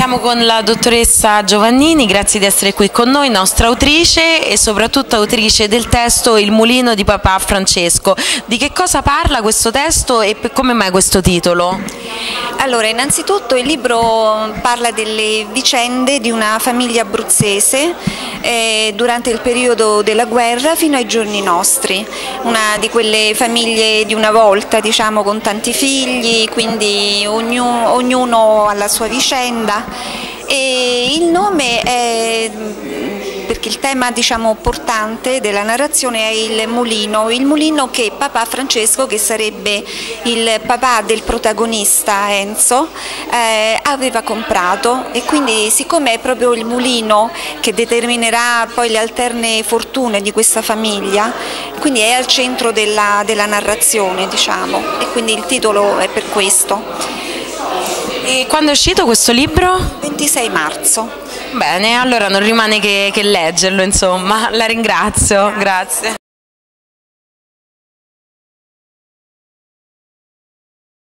Siamo con la dottoressa Giovannini, grazie di essere qui con noi, nostra autrice e soprattutto autrice del testo Il mulino di papà Francesco. Di che cosa parla questo testo e come mai questo titolo? Allora, innanzitutto il libro parla delle vicende di una famiglia abruzzese eh, durante il periodo della guerra fino ai giorni nostri, una di quelle famiglie di una volta, diciamo, con tanti figli, quindi ognuno, ognuno ha la sua vicenda. E il nome è perché il tema diciamo, portante della narrazione è il mulino, il mulino che papà Francesco, che sarebbe il papà del protagonista Enzo, eh, aveva comprato e quindi siccome è proprio il mulino che determinerà poi le alterne fortune di questa famiglia, quindi è al centro della, della narrazione diciamo, e quindi il titolo è per questo. E quando è uscito questo libro? 26 marzo. Bene, allora non rimane che, che leggerlo, insomma. La ringrazio, grazie.